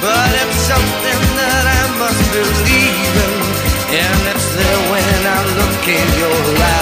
but it's something that I must believe in, and it's there when I look in your eyes.